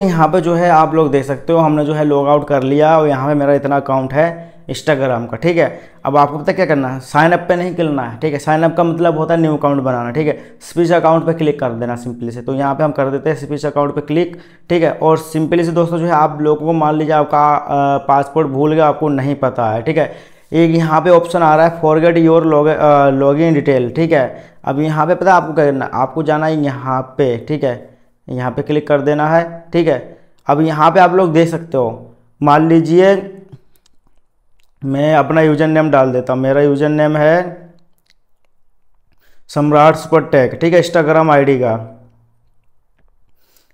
यहाँ पे जो है आप लोग देख सकते हो, हमने जो है लॉग आउट कर लिया और यहाँ पे मेरा इतना अकाउंट है इंस्टाग्राम का, ठीक है? अब आपको पता क्या करना है? साइन अप पे नहीं करना है, ठीक है? साइन अप का मतलब होता है न्यू अकाउंट बनाना, ठीक है? स्पीच अकाउंट पे क्लिक कर देना सिंपली से। तो यहाँ पे हम कर देते हैं स्पीच अकाउंट पे क्लिक ठीक है? और सिंपली से दोस्तों जो है आप लोगों को मान लीजिए आपका पासपोर्ट भूल गया, आपको नहीं पता है, ठीक है? एक यहाँ पे ऑप्शन आ रहा है forget your log in detail ठीक है? अब यहाँ पे पता है आपको क्या करना आपको जाना है यहाँ पे, ठीक है? यहाँ पे क्लिक कर देना है ठीक है? अब यहाँ पे आप लोग देख सकते हो। मान लीजिए मैं अपना यूज़र नेम डाल देता हूँ। मेरा यूज़र नेम है सम्राट सुपर टैग ठीक है? इंस्टाग्राम आईडी का।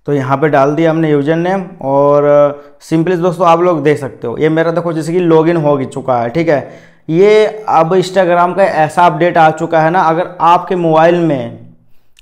तो यहाँ पे डाल दिया हमने यूज़र नेम और सिंपली दोस्तों आप लोग देख सकते हो। ये मेरा देखो जैसे कि लॉगिन हो चुका है ठीक है? ये अब इंस्टाग्राम का ऐसा अपडेट आ चुका है ना अगर आपके मोबाइल में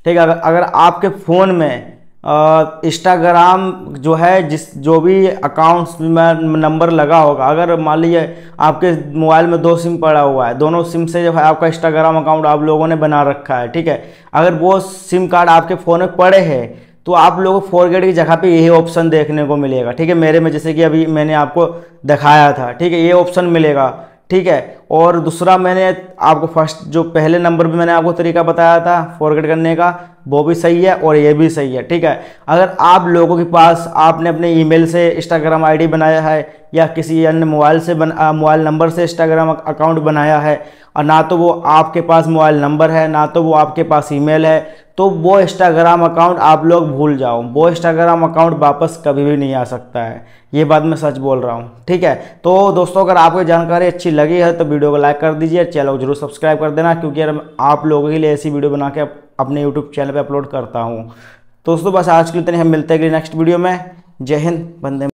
ठीक है? अगर, अगर आपके फ़ोन में इंस्टाग्राम जो है, जिस, जो भी अकाउंट्स में नंबर लगा होगा, अगर मान लीजिए आपके मोबाइल में दो सिम पड़ा हुआ है, दोनों सिम से जो है आपका इंस्टाग्राम अकाउंट आप लोगों ने बना रखा है, ठीक है? अगर वो सिम कार्ड आपके फ़ोन में पड़े हैं तो आप लोगों को फॉरगेट की जगह पे यही ऑप्शन देखने को मिलेगा, ठीक है? मेरे में जैसे कि अभी मैंने आपको दिखाया था, ठीक है? ये ऑप्शन मिलेगा, ठीक है? और दूसरा मैंने आपको फ़र्स्ट जो पहले नंबर भी मैंने आपको तरीका बताया था फॉरगेट करने का वो भी सही है और ये भी सही है, ठीक है? अगर आप लोगों के पास आपने अपने ईमेल से इंस्टाग्राम आईडी बनाया है या किसी अन्य मोबाइल से बन मोबाइल नंबर से इंस्टाग्राम अकाउंट बनाया है, और ना तो वो आपके पास मोबाइल नंबर है, ना तो वो आपके पास ईमेल है तो वो इंस्टाग्राम अकाउंट आप लोग भूल जाओ। वो इंस्टाग्राम अकाउंट वापस कभी भी नहीं आ सकता है। ये बात मैं सच बोल रहा हूँ, ठीक है? तो दोस्तों, अगर आपको जानकारी अच्छी लगी है तो वीडियो को लाइक कर दीजिए, चैनल को ज़रूर सब्सक्राइब कर देना, क्योंकि आप लोगों के लिए ऐसी वीडियो बना के अपने यूट्यूब चैनल पर अपलोड करता हूँ। दोस्तों, बस आज के लिए इतने हम मिलते हैं नेक्स्ट वीडियो में। जय हिंद बंदे